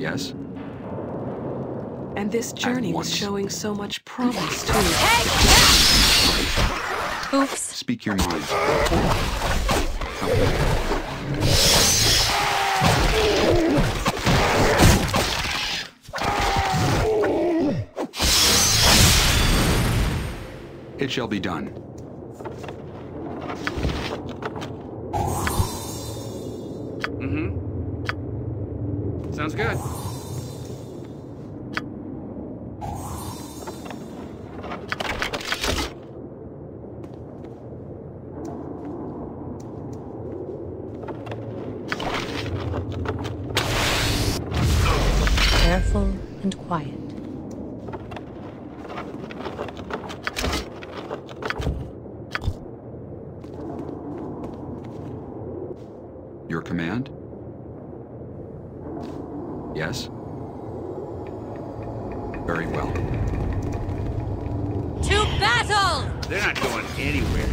Yes? And this journey was showing so much promise, too. Oops. Speak your mind. It shall be done. Sounds good. Careful and quiet. Your command? Yes? Very well. To battle! They're not going anywhere.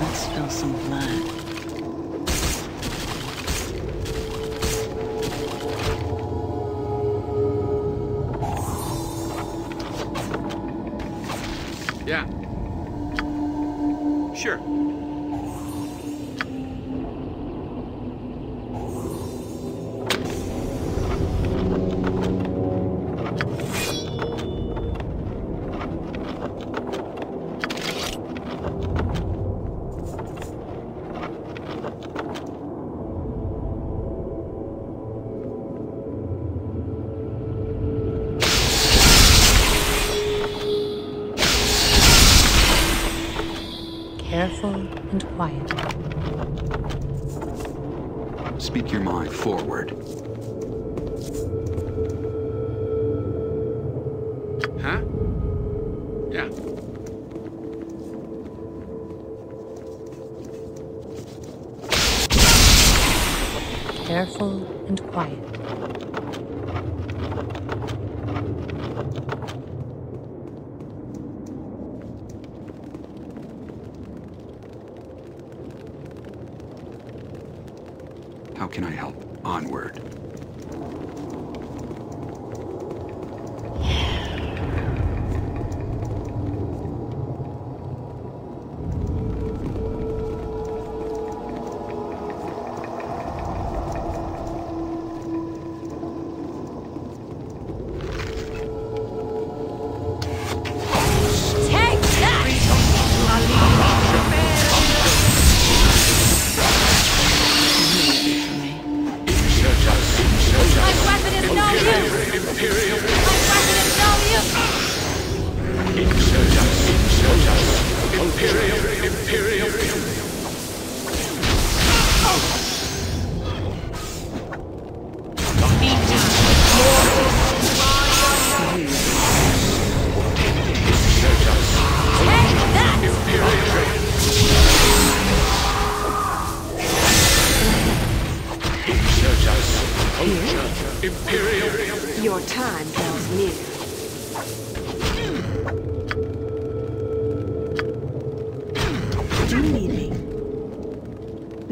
Let's spill some blood. Careful and quiet. Speak your mind forward.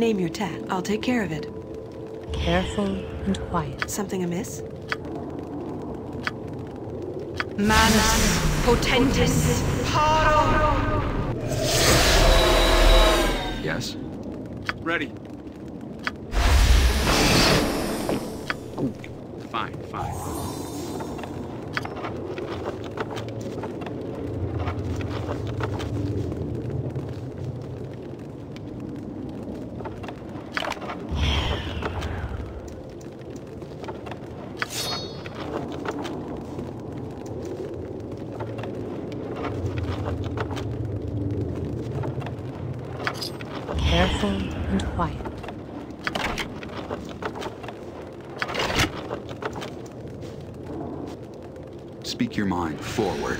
Name your tat. I'll take care of it. Careful and quiet. Something amiss? Manus potentis paro. Yes? Ready. Fine, fine. Careful and quiet. Speak your mind forward.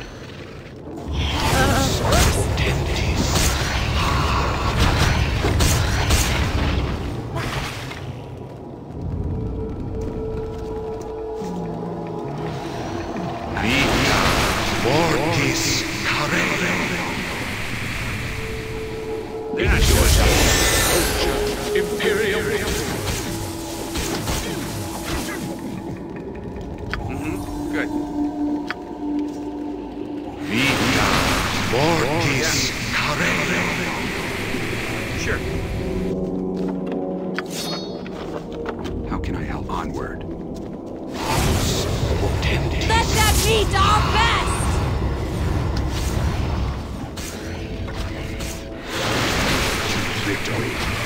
Victory.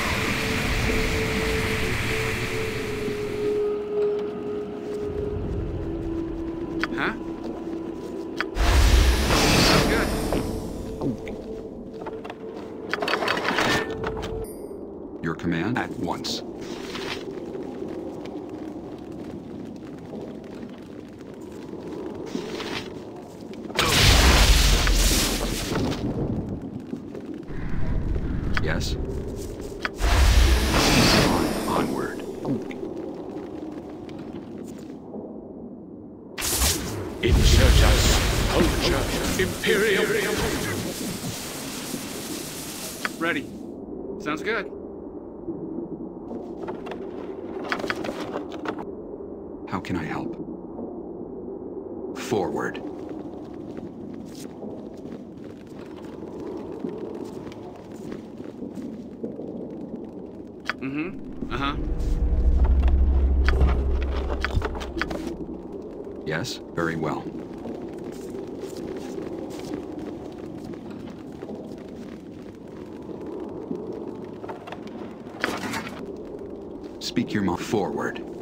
Forward. Mm-hmm. Uh-huh. Yes? Very well. Speak your mouth forward.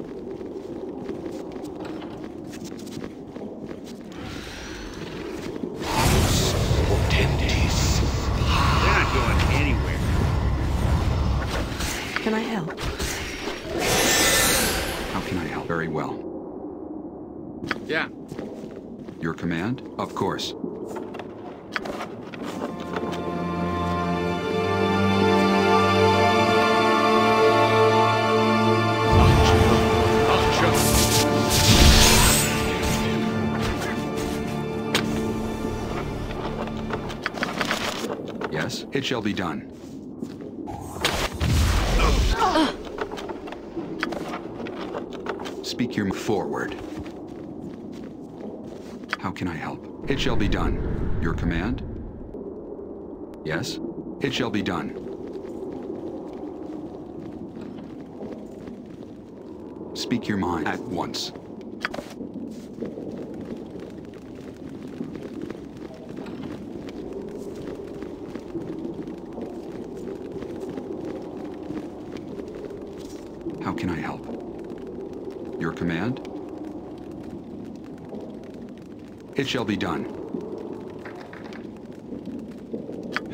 It shall be done. Speak your forward. How can I help? It shall be done. Your command? Yes? It shall be done. Speak your mind at once. How can I help? Your command? It shall be done.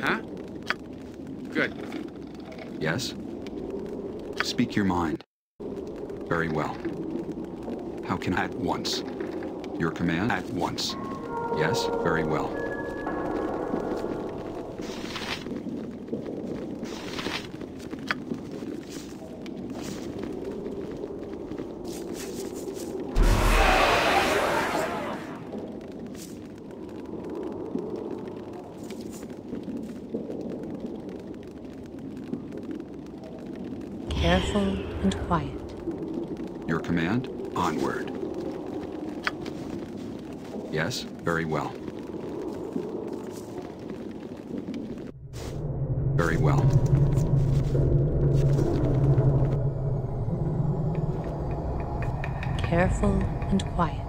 Huh? Good. Yes? Speak your mind. Very well. How can I at once? Your command at once. Yes? Very well. Careful and quiet. Your command? Onward. Yes? Very well. Very well. Careful and quiet.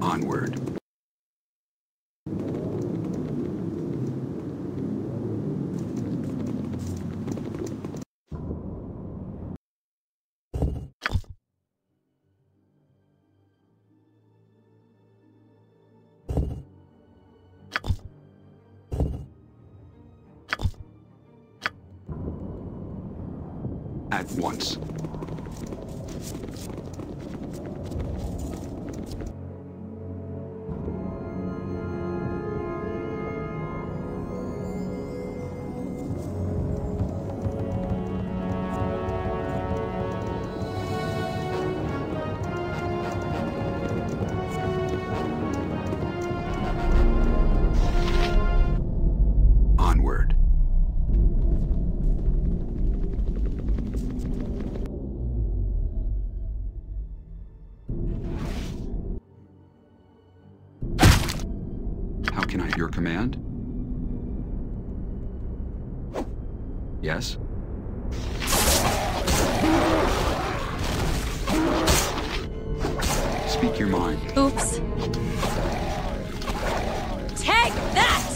onward. At once. Can I your command? Yes? Speak your mind. Oops. Take that!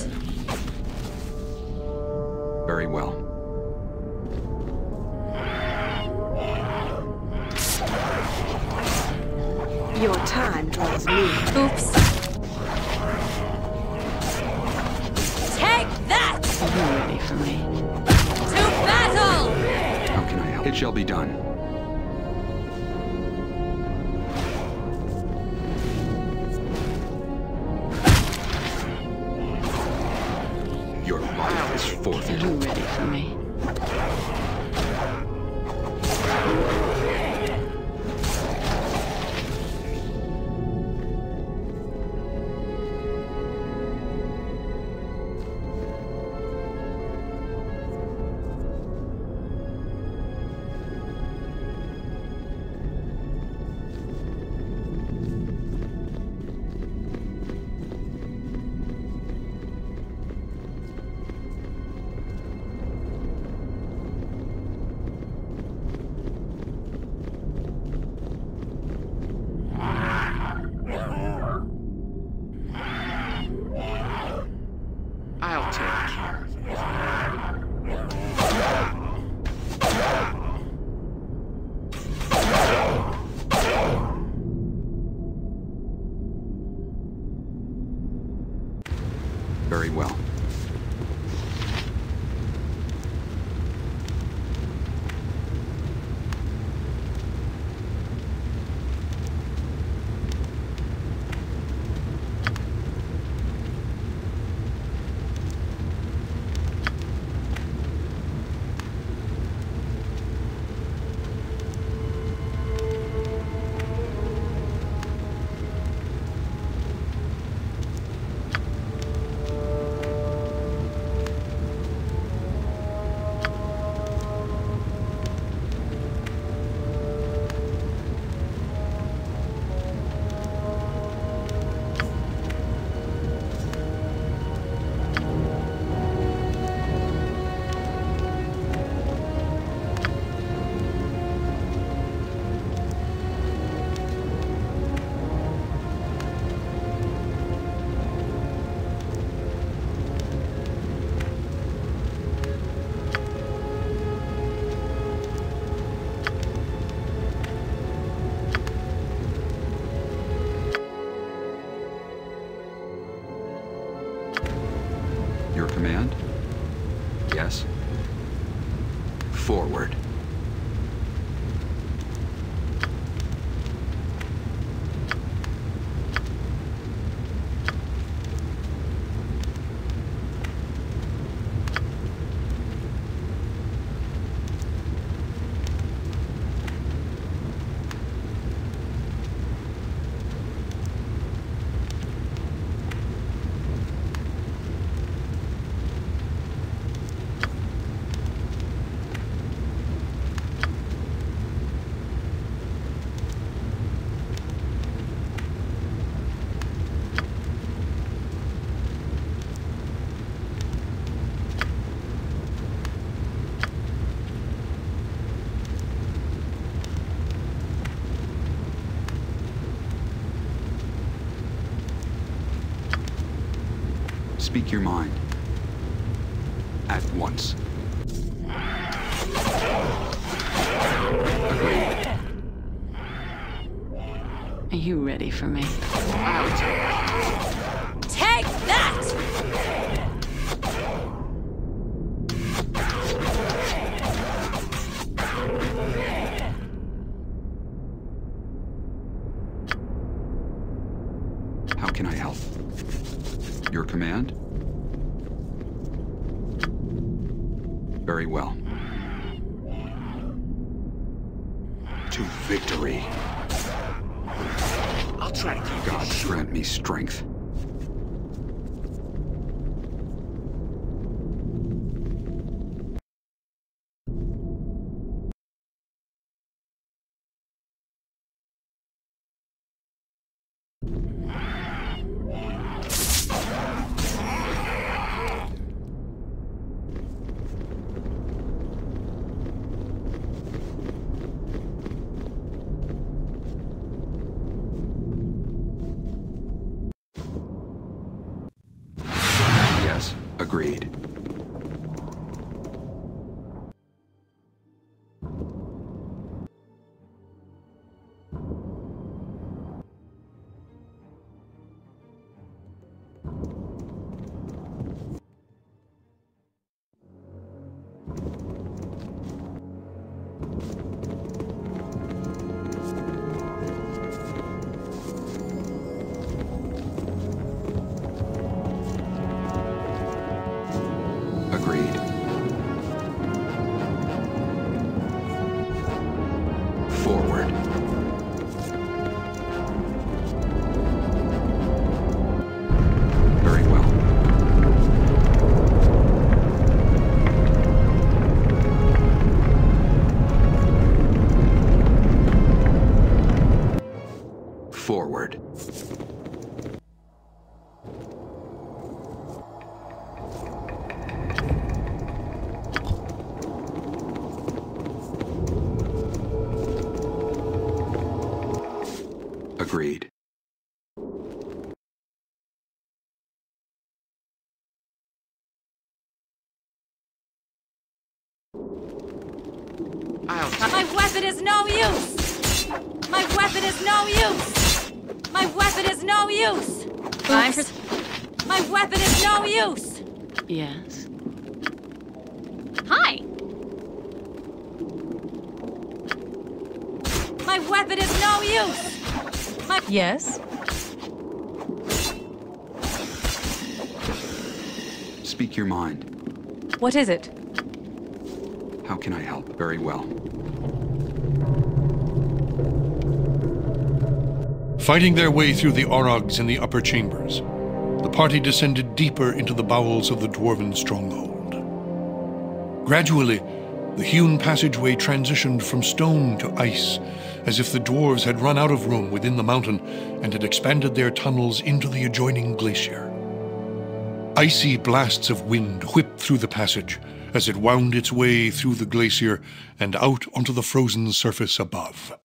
Your life is Are forfeit. you ready for me? Very well. Speak your mind. At once. Agreed. Are you ready for me? Take that! How can I help? Your command? Very well. To victory. I'll try to keep God grant me strength. Agreed. I'll My weapon is no use! My weapon is no use! My weapon is no use! Time for My weapon is no use! Yes. Hi! My weapon is no use! My Yes? Speak your mind. What is it? How can I help? Very well. Fighting their way through the Orogs in the upper chambers, the party descended deeper into the bowels of the dwarven stronghold. Gradually, the hewn passageway transitioned from stone to ice, as if the dwarves had run out of room within the mountain and had expanded their tunnels into the adjoining glacier. Icy blasts of wind whipped through the passage as it wound its way through the glacier and out onto the frozen surface above.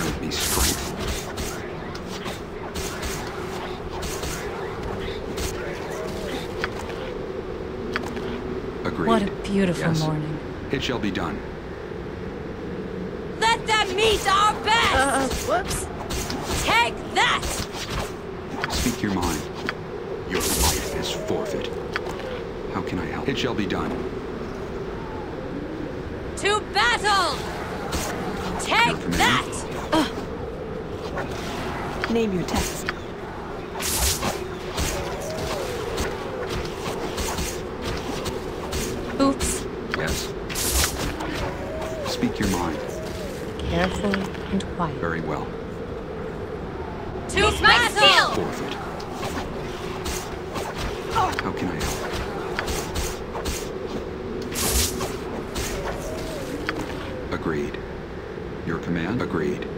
Grant me strength. Agreed. What a beautiful Yes. morning. It shall be done. Let them meet our best! Uh, whoops. Take that! Speak your mind. Your life is forfeit. How can I help? It shall be done. To battle! Take that! Name your task. Oops. Yes? Speak your mind. Carefully and quiet. Very well. To Taste my battle! steel! Forfeit. How can I help? Agreed. Your command? Agreed.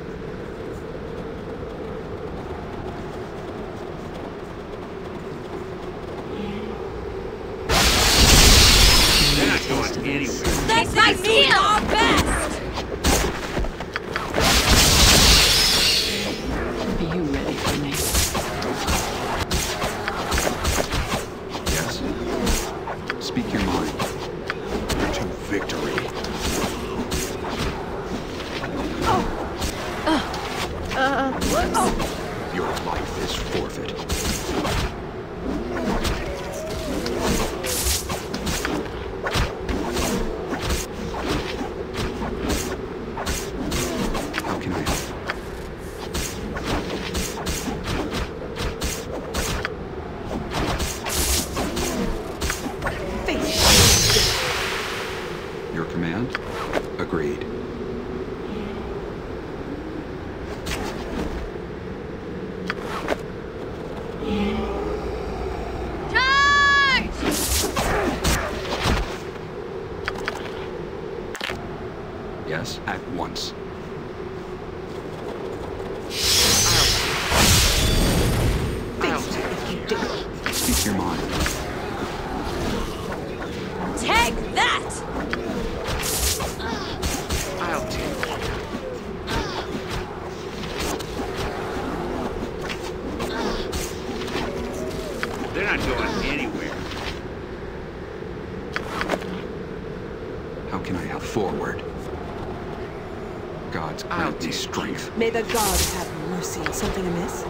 gods grant thee strength. May the gods have mercy. Something amiss?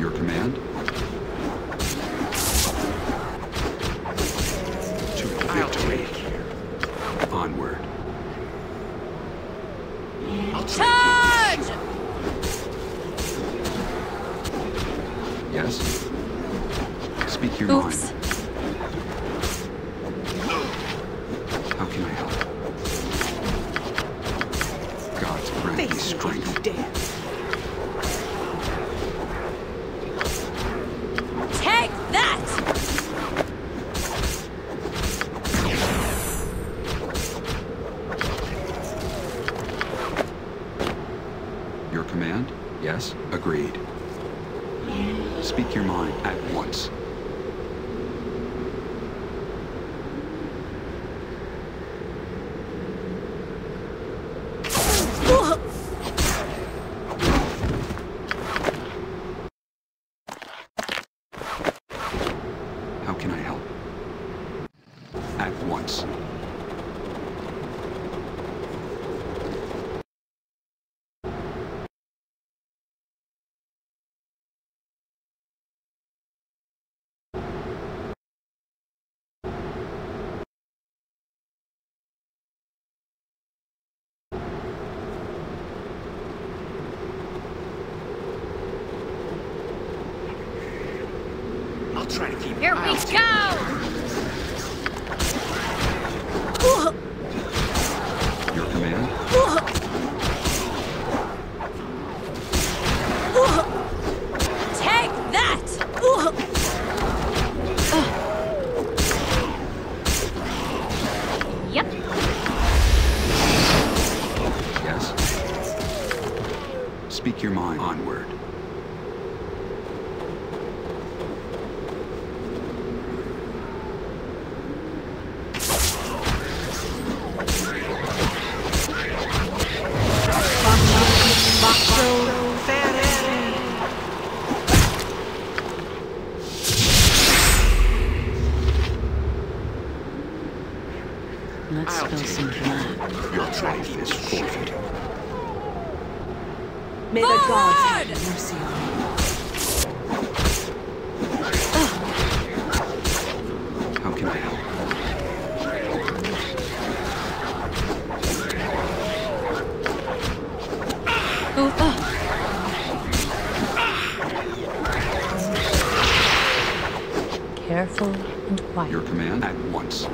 Your command? To victory. Onward. I'll Charge! Yes? Speak your Oops. mind. to keep Here we go! Careful and quiet. Your command at once.